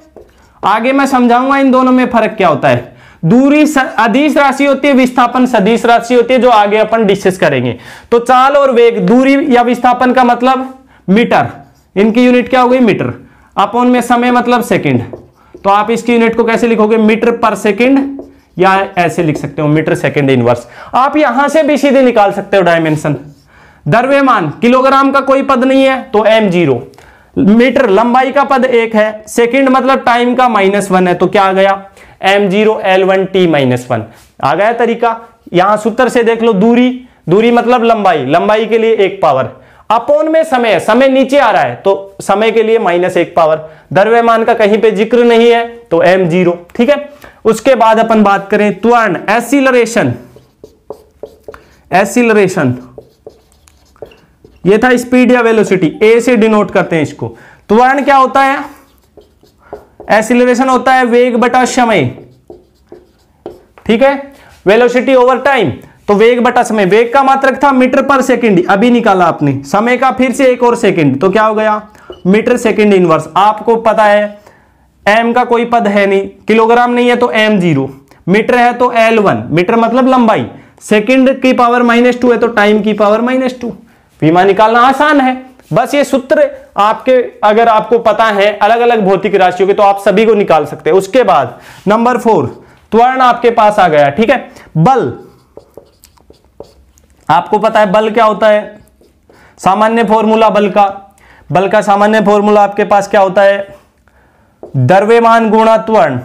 Speaker 1: आगे मैं समझाऊँगा इन दोनों में फ़र्क क्या होता है। दूरी अदिश राशि होती है, विस्थापन सदिश राशि होती है, जो आगे अपन डिस्कस करेंगे। तो चाल और वेग, दूरी या विस्थापन का मतलब? मीटर। इनकी यूनिट क्या हो गई? मीटर। अपोन में समय मतलब सेकंड। तो आप इसकी यूनिट को कैसे लिखोगे? मीटर पर सेकंड या ऐसे लिख सकते हो, मीटर सेकंड इनवर्स। आप यहाँ से भी सीधे निकाल सकते हो डायमेंशन। द्रव्यमान, किलोग्राम का कोई पद नहीं है तो एम ज़ीरो। मीटर, लंबाई का पद एक है। सेकंड मतलब टाइम का माइनस वन है तो क्या आ गया? M zero L one T minus one. आ गया तरीका। यहाँ सूत्र से देख लो, दूरी। दूरी मतलब लंबाई। लंबाई के लिए एक पावर। अपोन में समय समय नीचे आ रहा है तो समय के लिए माइनस एक पावर द्रव्यमान का कहीं पे ज़िक्र नहीं है तो एम ज़ीरो ठीक है? उसके बाद अपन बात करें त्वरण एसिलरेशन एसिलरेशन ये था स्पीड या वेलोसिटी ए से डिनोट करते हैं इसको। त्वरण क्या होता है? एसिलरेशन होता है वेग बटा समय, ठीक है? वेलोसिटी ओवर टाइम तो वेग बटा समय, वेग का मात्रक था मीटर पर सेकंड, अभी निकाला आपने। समय का फिर से एक और सेकंड तो क्या हो गया? Metre second inverse. आपको पता है एम का कोई पद है नहीं, किलोग्राम नहीं है तो एम ज़ीरो। मीटर है तो एल वन। मीटर मतलब लंबाई। सेकंड की पावर माइनस टू है तो टाइम की पावर माइनस टू। विमा निकालना आसान है। बस ये सूत्र आपके, अगर आपको पता है अलग अलग भौतिक राशियों के तो आप सभी को निकाल सकते हैं। उसके बाद, नंबर फोर, त्वरण आपके पास आ गया, ठीक है? बल। आपको पता है बल क्या होता है? सामान्य फॉर्मूला बल का। बल का सामान्य फॉर्मूला आपके पास क्या होता है? द्रव्यमान गुणा त्वरण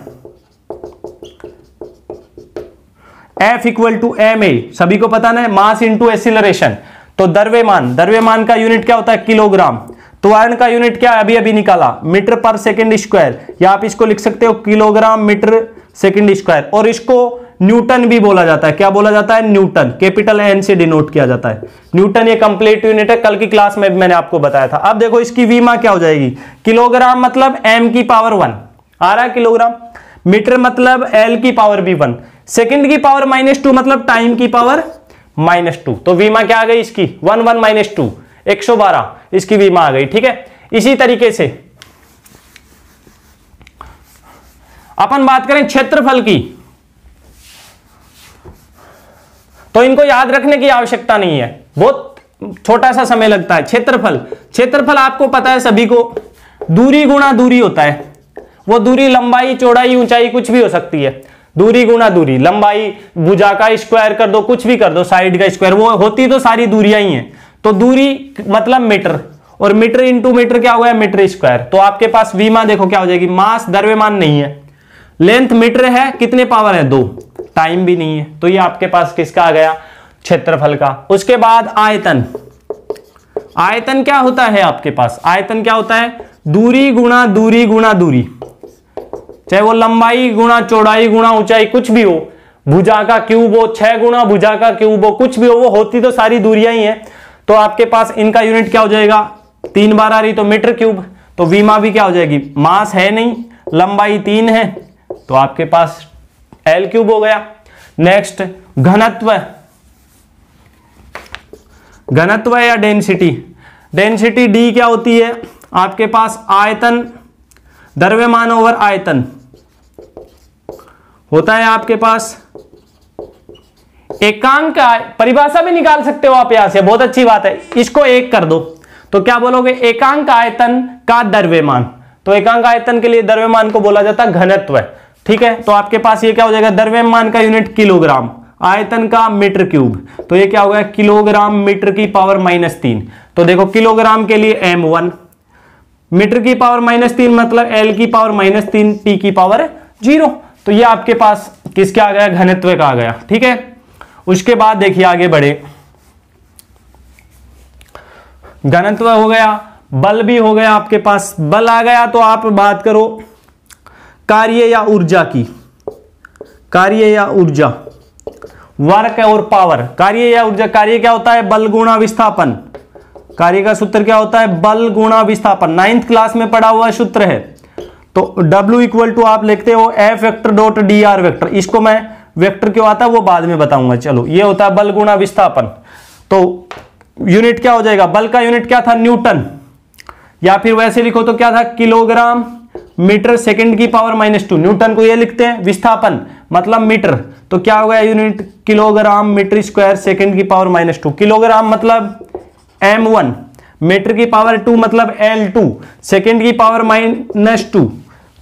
Speaker 1: F equal to M A सभी को पता ना मास इंटू एसिलरेशन तो द्रव्यमान द्रव्यमान का यूनिट क्या होता है? किलोग्राम। त्वरण का यूनिट क्या अभी अभी निकाला। मीटर पर सेकेंड स्क्वायर या आप इसको लिख सकते हो? किलोग्राम मीटर सेकेंड स्क्वायर और इसको न्यूटन भी बोला जाता है। क्या बोला जाता है? न्यूटन। कैपिटल एन से डिनोट किया जाता है। न्यूटन ये कंप्लीट यूनिट है। कल की क्लास में मैंने आपको बताया था। अब देखो, इसकी वीमा क्या हो जाएगी? किलोग्राम मतलब एम की पावर वन आ रहा है किलोग्राम मीटर मतलब एल की पावर भी वन सेकेंड की पावर माइनस टू मतलब टाइम की पावर माइनस टू तो वीमा क्या आ गई इसकी? वन वन माइनस टू एक सौ बारह। इसकी वीमा आ गई, ठीक है? इसी तरीके से अपन बात करें क्षेत्रफल की। तो इनको याद रखने की आवश्यकता नहीं है। बहुत छोटा सा समय लगता है। क्षेत्रफल। क्षेत्रफल आपको पता है सभी को। दूरी गुणा दूरी होता है। वो दूरी लंबाई, चौड़ाई, ऊंचाई कुछ भी हो सकती है। दूरी गुणा दूरी। लंबाई भुजा का स्क्वायर कर दो, कुछ भी कर दो साइड का स्क्वायर वो होती तो सारी दूरियाँ ही हैं। तो दूरी मतलब मीटर और मीटर इंटू मीटर क्या हो? गया मीटर स्क्वायर तो आपके पास वीमा देखो क्या हो जाएगी? मास, द्रव्यमान नहीं है। लेंथ मीटर है। कितने पावर है? दो। टाइम भी नहीं है। तो ये आपके पास किसका आ गया? क्षेत्रफल का। उसके बाद आयतन। आयतन क्या होता है आपके पास? आयतन क्या होता है? दूरी गुणा दूरी गुणा दूरी। चाहे वो लंबाई गुणा चौड़ाई गुणा ऊंचाई कुछ भी हो, भुजा का क्यूब हो, छह गुणा भुजा का क्यूब हो, कुछ भी हो, वो होती तो सारी दूरियाँ ही है। तो आपके पास इनका यूनिट क्या हो जाएगा? तीन बार आ रही तो मीटर क्यूब तो वीमा भी क्या हो जाएगी? मास है नहीं, लंबाई तीन है तो आपके पास एल क्यूब हो गया। नेक्स्ट घनत्व। घनत्व या डेंसिटी डेंसिटी डी क्या होती है? आपके पास आयतन, द्रव्यमान ओवर आयतन। होता है आपके पास। एकांक परिभाषा भी निकाल सकते हो आप यहाँ से, बहुत अच्छी बात है। इसको एक कर दो। तो क्या बोलोगे? एकांक आयतन का द्रव्यमान। तो एकांक आयतन के लिए द्रव्यमान को बोला जाता है घनत्व। ठीक है? तो आपके पास ये क्या हो जाएगा? द्रव्यमान का यूनिट किलोग्राम आयतन का मीटर क्यूब तो ये क्या हो गया? किलोग्राम मीटर की पावर माइनस तीन. तो देखो किलोग्राम के लिए एम वन मीटर की पावर माइनस तीन मतलब एल की पावर माइनस तीन टी की पावर ज़ीरो तो ये आपके पास किसके आ गया? घनत्व का आ गया. ठीक है? उसके बाद देखिए आगे बढ़े। घनत्व हो गया, बल भी हो गया आपके पास। बल आ गया तो आप बात करो। कार्य या ऊर्जा की। कार्य या ऊर्जा। वर्क और पावर। कार्य या ऊर्जा, कार्य क्या होता है? बल गुणा विस्थापन। कार्य का सूत्र क्या होता है? बल गुणा विस्थापन। नाइन्थ क्लास में पढ़ा हुआ सूत्र है। तो W इक्वल टू आप लिखते हो F vector dot D R vector इसको मैं वेक्टर क्यों आता है वो बाद में बताऊँगा। चलो, ये होता है बल गुणा विस्थापन। तो यूनिट क्या हो जाएगा? बल का यूनिट क्या था? न्यूटन। या फिर वैसे लिखो तो क्या था? किलोग्राम। मीटर सेकंड की पावर माइनस टू न्यूटन को ये लिखते हैं, विस्थापन मतलब मीटर। तो क्या हो गया unit? Kilogram metre square second की पावर माइनस टू। किलोग्राम मतलब एम वन। मीटर की पावर टू मतलब एल टू। सेकेंड की पावर माइनस टू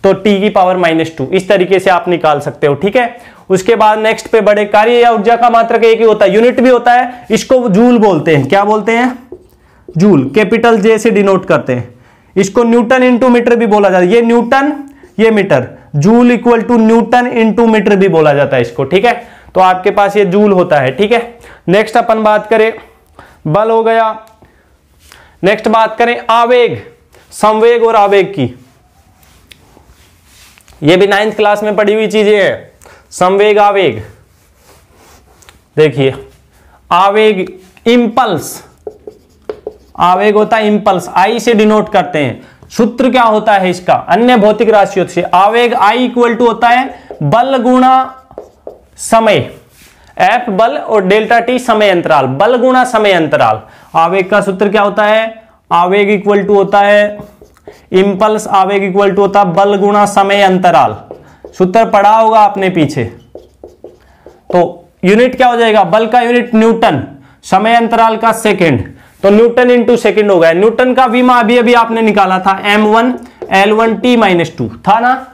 Speaker 1: तो टी की पावर माइनस टू। इस तरीके से आप निकाल सकते हो, ठीक है? उसके बाद नेक्स्ट पे बड़े कार्य या ऊर्जा का मात्रक एक ही होता है, यूनिट भी होता है, इसको जूल बोलते हैं। क्या बोलते हैं? जूल, कैपिटल जे से डिनोट करते हैं। इसको न्यूटन इंटू मीटर भी बोला जाता है। ये न्यूटन, ये metre, joule equal to Newton into metre भी बोला जाता है इसको, ठीक है? तो आपके पास ये जूल होता है, ठीक है? नेक्स्ट अपन बात करें, बल हो गया। नेक्स्ट बात करें आवेग, संवेग और आवेग की। ये भी नाइन्थ क्लास में पढ़ी हुई चीज़ें हैं। संवेग, आवेग। देखिए, आवेग इंपल्स आवेग होता है इंपल्स आई से डिनोट करते हैं। सूत्र क्या होता है इसका? अन्य भौतिक राशियों से। आवेग आई इक्वल टू होता है बल गुणा समय। एफ़ बल और डेल्टा टी समय अंतराल। बल गुणा समय अंतराल। आवेग का सूत्र क्या होता है? आवेग इक्वल टू होता है इंपल्स आवेग इक्वल टू होता है बल गुणा समय अंतराल। सूत्र पढ़ा होगा आपने पीछे। तो यूनिट क्या हो जाएगा? बल का यूनिट न्यूटन, समय अंतराल का सेकेंड तो न्यूटन इंटू सेकेंड हो गया। न्यूटन का वीमा अभी अभी आपने निकाला था M one L one T minus two था ना?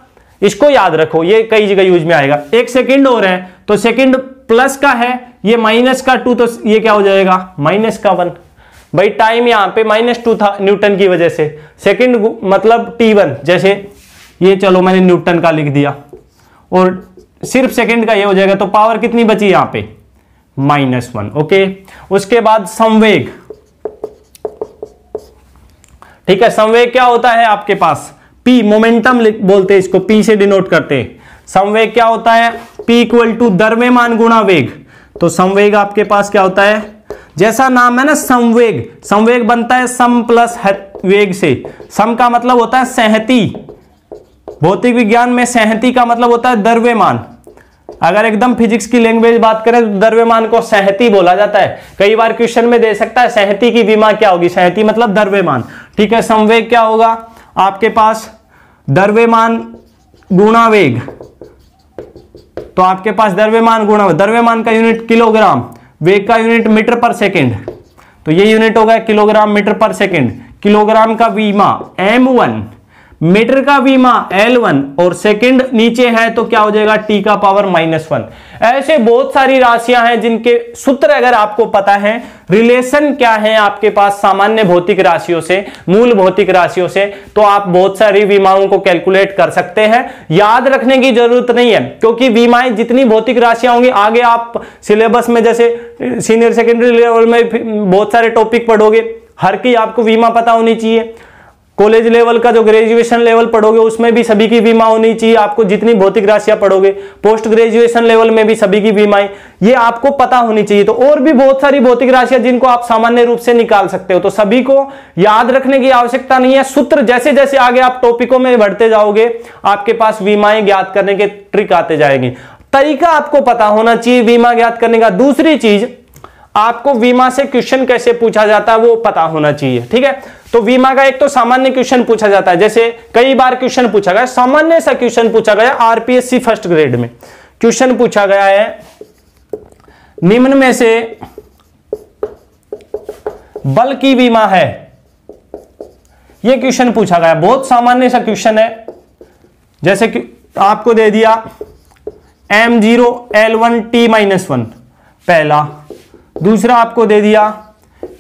Speaker 1: इसको याद रखो, ये कई जगह यूज़ में आएगा। एक सेकेंड हो रहा है तो सेकेंड प्लस का है, ये माइनस का टू तो ये क्या हो जाएगा? माइनस का वन भाई टाइम यहाँ पे माइनस टू था न्यूटन की वजह से। सेकेंड मतलब टी वन जैसे ये चलो मैंने न्यूटन का लिख दिया। और सिर्फ़ सेकेंड का ये हो जाएगा तो पावर कितनी बची यहाँ पे? माइनस वन ओके उसके बाद संवेग। ठीक है संवेग क्या होता है आपके पास? पी मोमेंटम बोलते हैं इसको पी से डिनोट करते हैं। संवेग क्या होता है? पी इक्वल टू द्रव्यमान गुणा वेग। तो संवेग आपके पास क्या होता है? जैसा नाम है ना संवेग संवेग बनता है सम प्लस वेग से। सम का मतलब होता है सहती। भौतिक विज्ञान में सहती का मतलब होता है द्रव्यमान। अगर एकदम फिजिक्स की लैंग्वेज बात करें तो द्रव्यमान को सहती बोला जाता है। कई बार क्वेश्चन में दे सकता है, सहती की विमा क्या होगी? सहती मतलब द्रव्यमान। ठीक है संवेग क्या होगा? आपके पास द्रव्यमान गुणा वेग तो आपके पास द्रव्यमान गुणा द्रव्यमान का यूनिट किलोग्राम वेग का यूनिट मीटर पर सेकेंड तो ये यूनिट होगा किलोग्राम मीटर पर सेकेंड। किलोग्राम का वीमा एम वन मीटर का वीमा L1 और सेकंड नीचे है तो क्या हो जाएगा? टी का पावर माइनस वन ऐसे बहुत सारी राशियाँ हैं जिनके सूत्र अगर आपको पता है रिलेशन क्या है आपके पास सामान्य भौतिक राशियों से, मूल भौतिक राशियों से तो आप बहुत सारी बीमाओं को कैलकुलेट कर सकते हैं। याद रखने की ज़रूरत नहीं है, क्योंकि बीमाएँ जितनी भौतिक राशियाँ होंगी, आगे आप सिलेबस में जैसे सीनियर सेकेंडरी लेवल में बहुत सारे टॉपिक पढ़ोगे, हर की आपको बीमा पता होनी चाहिए। कॉलेज लेवल का जो ग्रेजुएशन लेवल पढ़ोगे, उसमें भी सभी की बीमा होनी चाहिए। आपको जितनी भौतिक राशियाँ पढ़ोगे, पोस्ट ग्रेजुएशन लेवल में भी सभी की बीमाएँ ये आपको पता होनी चाहिए। तो और भी बहुत सारी भौतिक राशियाँ जिनको आप सामान्य रूप से निकाल सकते हो। तो सभी को याद रखने की आवश्यकता नहीं है। सूत्र जैसे जैसे आगे आप टॉपिकों में बढ़ते जाओगे, आपके पास बीमाएँ ज्ञात करने के ट्रिक आते जाएँगे। तरीका आपको पता होना चाहिए बीमा ज्ञात करने का। दूसरी चीज़, आपको बीमा से क्वेश्चन कैसे पूछा जाता है वो पता होना चाहिए। ठीक है? तो बीमा का एक तो सामान्य क्वेश्चन पूछा जाता है। जैसे कई बार क्वेश्चन पूछा गया, सामान्य सा क्वेश्चन पूछा गया आरपीएससी फ़र्स्ट ग्रेड में। क्वेश्चन पूछा गया है, निम्न में से बल की बीमा है। यह क्वेश्चन पूछा गया। बहुत सामान्य सा क्वेश्चन है। जैसे कि आपको दे दिया M zero L one T minus one पहला। दूसरा आपको दे दिया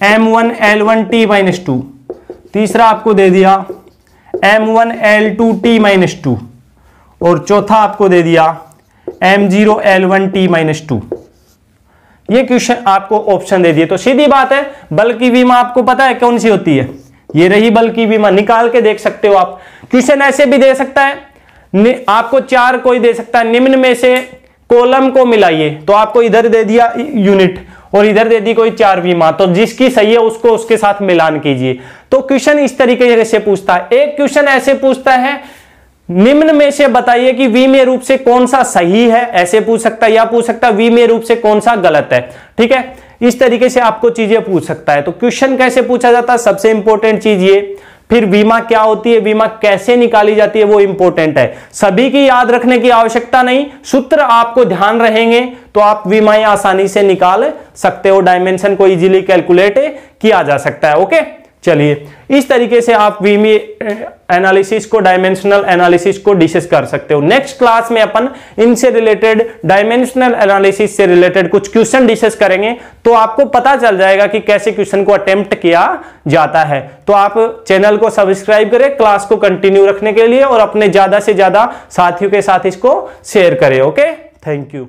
Speaker 1: M one L one T minus two तीसरा आपको दे दिया M one L two T minus two और चौथा आपको दे दिया M zero L one T minus two ये क्वेश्चन आपको ऑप्शन दे दिए। तो सीधी बात है, बल की बीमा आपको पता है कौन सी होती है? ये रही बल की बीमा, निकाल के देख सकते हो आप। क्वेश्चन ऐसे भी दे सकता है आपको चार कोई दे सकता है। निम्न में से कॉलम को मिलाइए तो आपको इधर दे दिया यूनिट और इधर दे दी कोई चार बीमा तो जिसकी सही है उसको उसके साथ मिलान कीजिए। तो क्वेश्चन इस तरीके से पूछता है। एक क्वेश्चन ऐसे पूछता है, निम्न में से बताइए कि विमेय रूप से कौन सा सही है, ऐसे पूछ सकता है या पूछ सकता है विमेय रूप से कौन सा गलत है, ठीक है? इस तरीके से आपको चीज़ें पूछ सकता है। तो क्वेश्चन कैसे पूछा जाता है? सबसे इंपॉर्टेंट चीज़ ये फिर बीमा क्या होती है, बीमा कैसे निकाली जाती है, वो इंपॉर्टेंट है। सभी की याद रखने की आवश्यकता नहीं, सूत्र आपको ध्यान रहेंगे तो आप बीमाएँ आसानी से निकाल सकते हो डायमेंशन को इजीली कैलकुलेट किया जा सकता है ओके चलिए, इस तरीके से आप वीमी एनालिसिस को डायमेंशनल एनालिसिस को डिस्कस कर सकते हो। नेक्स्ट क्लास में अपन इनसे रिलेटेड डायमेंशनल एनालिसिस से रिलेटेड कुछ क्वेश्चन डिस्कस करेंगे तो आपको पता चल जाएगा कि कैसे क्वेश्चन को अटेम्प्ट किया जाता है। तो आप चैनल को सब्सक्राइब करें क्लास को कंटिन्यू रखने के लिए और अपने ज़्यादा से ज़्यादा साथियों के साथ इसको शेयर करें ओके थैंक यू